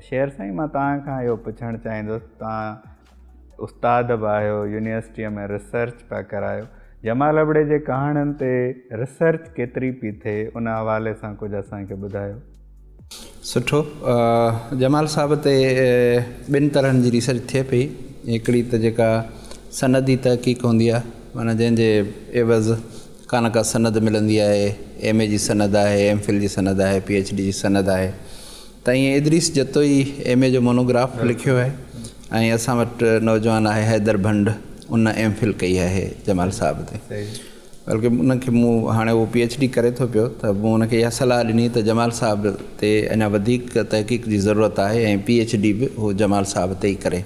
شير سائين مان توهان کان اهو پڇڻ چاهيندس توهان استاد به آهيو يونيورسٽيءَ ۾ ريسرچ پيا ڪرايو. جمال ابڙي جي ڪهاڻين تي ريسرچ ڪيتري پئي ٿئي ان حوالي سان ڪجهه اسان کي ٻڌايو. سٺو جمال صاحب تي ٻن طرحن جي ريسرچ ٿئي پئي. هڪڙي ته جيڪا سندي تحقيق هوندي آهي معنيٰ جنهن جي عيوض ڪانه ڪا سند ملندي آهي ايم اي جي سند آهي ايم فل جي سند آهي پي ايڇ ڊي جي سند آهي تئ ادریس جتو ہی ایم اے جو مونوگراف لکھو ہے اور اصا ووجوان ہے حیدر بنڈ انم فل کئی ہے جمال صاحب تھی بلکہ ان کی مو ہاں وہ پی ایچ ڈی کرے تو پہ تو ان کے یہ سلح دینی تمال صاحب اِن تحقیق کی ضرورت ہے پی ایچ ڈی بھی وہ جمال صاحب تھی کرے۔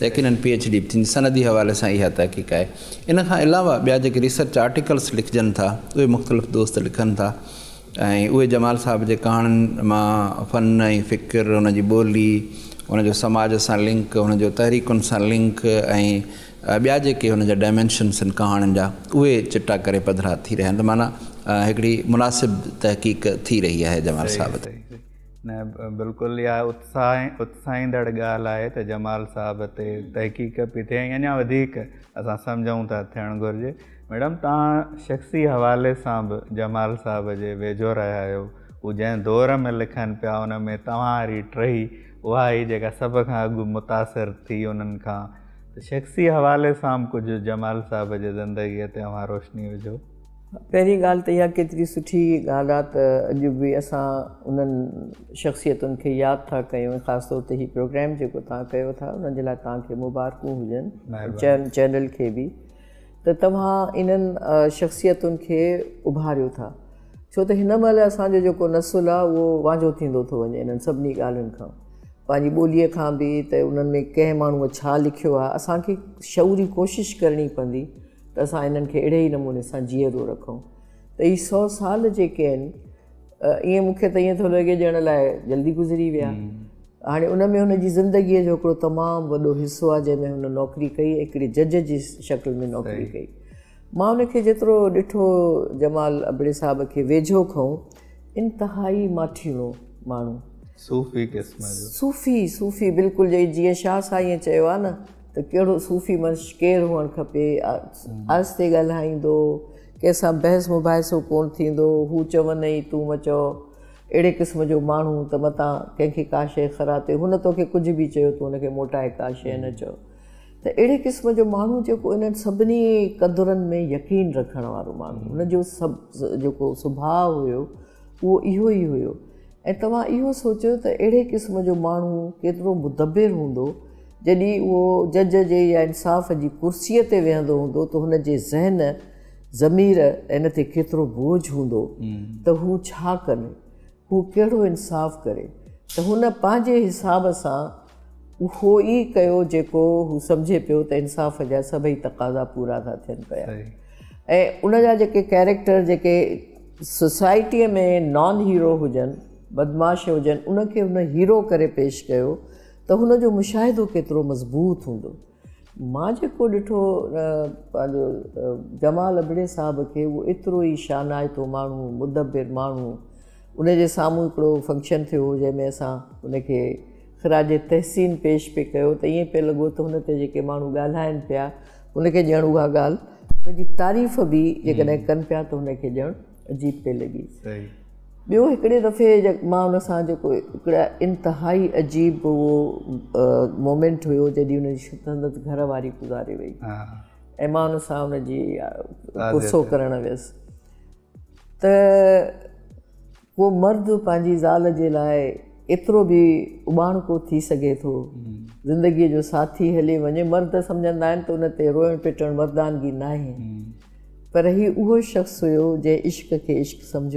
یا کن پی ایچ ڈی سندی حوالے سے یہاں تحقیق ہے ان کے علاوہ بیا ریسرچ آرٹکلس لکھجن تھا وہ مختلف دوست لکھن تھا۔ جمال صاحب کے کہانی فن فکر ان بولی انجو سماج سے لنک انجو تحریقن سا لکے انجا ڈائمینشنس کہانی چٹا کر پدھرا تھی رہ مانا ایکڑی مناسب تحقیق تھی رہی ہے جمال صاحب نه بلڪل اها اتساهه اتساهيندڙ ڳالهه آهي ته جمال صاحب تي تحقيق پئي ٿئي اڃا وڌيڪ اسان سمجهون ٿا ٿيڻ گهرجي. ميڊم توهان شخصي حوالي سان به جمال صاحب جي ويجهو رهيا آهيو. هو جنهن دور ۾ لکن پيا ان ۾ توهان واري ٽهي اها ئي جيڪا سڀ کان اڳ متاثر ٿي انهن کان. ته شخصي حوالي سان به ڪجهه جمال صاحب جي زندگيءَ تي توهان روشني وجهو پہی گال کتری گال ہے تو اب بھی اب ان شخصیتوں کو یاد تھا کاص طور سے یہ پوگرام جو تک ان مبارک ہوجن چین چینل کے بھی تو ان شخصیت کے ابھاروں تھا چو تو ان مل اب نسل آ وہ واجو و سی گالی بولی کا بھی ان میں کھ مو لکھو اک شعوری کوشش کرنی پی ته اسان هنن کي اهڙي ئي نموني سان جيئرو رکون. ته هيءَ سؤ سال جيڪي آهن ائين مون کي ته ائين ٿو لڳي ڄڻ لاءِ جلدي گذري ويا. هاڻي ان ۾ هن جي زندگيءَ جو هڪڙو تمام وڏو حصو آهي جنهن ۾ هن نوڪري ڪئي هڪڙي جج جي شڪل ۾ نوڪري ڪئي. مان هن کي جيترو ڏٺو جمال ابڙي صاحب کي ويجهو کئون انتهائي ماٺيڻو ماڻهو. صوفي قسم جو. صوفي صوفي بلڪل جيئن شاهه سائين چيو آهي نه توڑھو سوفی منش کیوں کپے آستہ گلائی ہوس مباحث کون ہو چی تڑے قسم جو مہینہ کا شی خراب تھی ان تاکہ کچھ بھی چیز موٹائے کا شک تو اڑے قسم جو مہن سی قدر میں یقین رکھنے والوں موجود سب سبھاؤ ہو سوچے اڑے قسم جو موترو بدبر ہوں جدی وہ جج کے یا انصاف کی کُرسی وی ہوں تو ان کے ذہن زمیر ان کی بوجھ ہوں توڑو انصاف کرے تو ان پانے حساب سے وہ سمجھے پی تو انصاف جا سبھی تقاضا پورا تھا انجا کیریکٹر کے سوسائٹی میں نان ہیرو ہوجن بدماش ہوجن ان کے ان ہیرو کر پیش کیا تو انہوں مشاہدوں کیترو مضبوط ہوں میں کوئی ڈھٹو جمال ابڑے صاحب کے وہ اترو ہی شانائتو مو مدبر مہو ان کے ساموں ایکڑ فنکشن تھو جی میں اُن کے خراج تحسین پیش پہ کیا تو یہ پہ لگے تو انہیں مجھے گالائن پہ ان کے جن وہ تعریف بھی جن پیا تو ان کے جن عجیب پہ لگی بو ایک دفے انسان جو انتہائی عجیب وہ مومینٹ ہو جی ان کی گھر والی گزارے وی انسان غصہ کرنا ویس ترد پانے ذال کے لائے ایترو بھی ابانکو تھی سگے تو زندگی جو ساتھی ہلے وجے مرد سمجھا تو ان رو پڑ مردانگی نہ ہی وہ شخص ہو جن عشق کے عشق سمجھ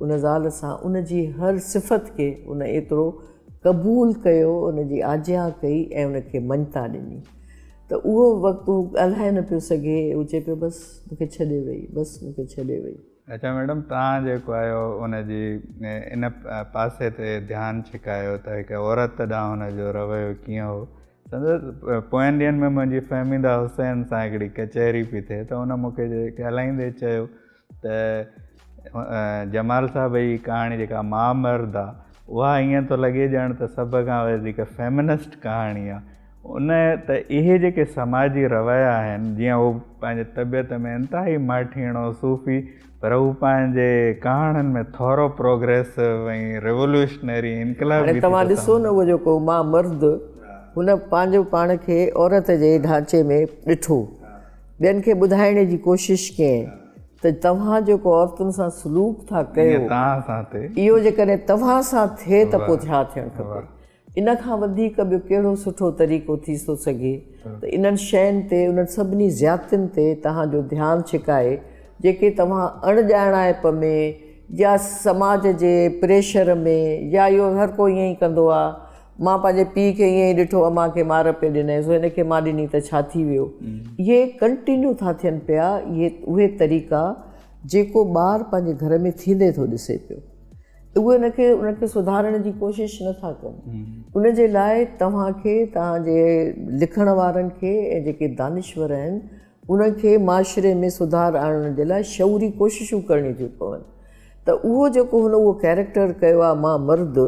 ان ظال سے ان کی ہر صفت کے انترو قبول کیا ان کی آجیا کئی ان کے منت ڈنی تو وہ وقت وہ گالے نہ پہ سکے وہ چاہے پھر بس ویسے وی اچھا میڈم تک آپ ان پاسے دھیان چکا تو ایک عورت داں رویو کیوں ہو سمجھ پی فہمیدا حسین سے کچہری پی تھی تو ان من گئی جمال صاحب کی کہانی ماں مرد آ وہ یہ تو لگے جان تب کا فیمنسٹ کہانی تیے جے سماجی رویا انبیعت میں انتہائی ماٹین اور سوفی پر وہ پانے کہانی میں تھوڑا پروگرو ایولیشنری انکلانسو نا وہ جو ماں مرد ان پانو پان کے عورت کے ڈھانچے میں بٹھو بین بدھائیں کی کوشش کے تو تم عورتوں سے سلوک تھا کہ یہ تاسا تھے تو انہوں طریقہ ان شر سی جیاتین دھیان چکائے جی تع اانائپ میں یا سماج کے پریشر میں یا ہر کوئی یہ ماں پہ پیئو کے مار پہ ڈنس ماں ڈنی تو یہ کنٹینو تھا یہ اے طریقہ بار پانچ گھر میں تو ڈسے پہ اے ان کے ان کے سدھار کی کوشش نہ تھا کر لکھن والے دانشور ہیں ان کے معاشرے میں سدھار آنے شعوری کوشش کرنی تھی پونے تو وہ کیریکٹر کیا مرد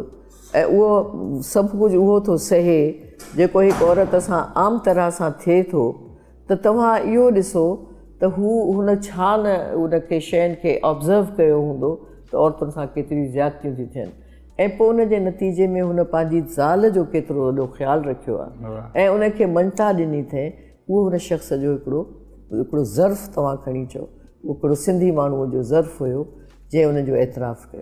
او سب کچھ اوہ تو سہے جو عورت سے آم طرح سے تھے تو تا یہ سو ان شا ن ش آبزرو کہ ہوں تو عورتوں سے زیادت تھی تھنج نتیجے میں ان پانى زال جو خیال رکھا اننٹا ڈنی تھی وہ ان شخص جورف تع کھڑی چڑھو سی موف ہو جن انعترافی